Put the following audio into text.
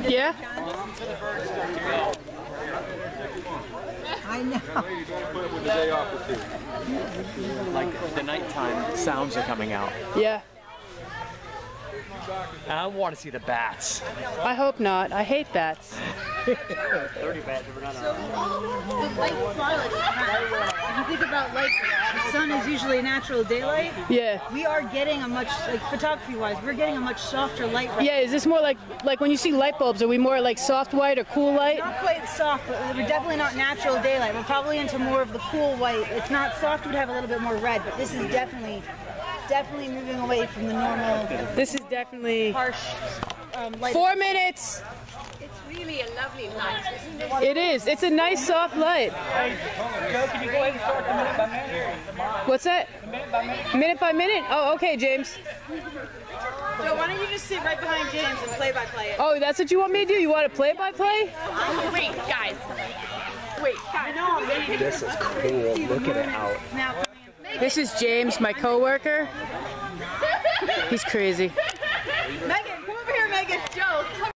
Megan. Yeah? I know. Like the nighttime sounds are coming out. Yeah. I want to see the bats. I hope not. I hate bats. The light twilight. If you think about like the sun is usually natural daylight. Yeah. We are getting a much like photography wise, we're getting a much softer light right Yeah, is this more like like when you see light bulbs, are we more like soft white or cool light? Not quite soft, but we're definitely not natural daylight. We're probably into more of the cool white. It's not soft, We'd have a little bit more red, but this is definitely, definitely moving away from the normal This is definitely harsh um, light. four minutes. It's really a lovely light, isn't it? It is. It's a nice soft light. Joe, can you go ahead and start the minute by minute? What's that? Minute by minute? Minute by minute? Oh, okay, James. So why don't you just sit right behind James and play by play it? Oh, that's what you want me to do? You want to play by play? Wait, guys. Wait, guys. This is cool. Look at it out. Now, This is James, my coworker. He's crazy.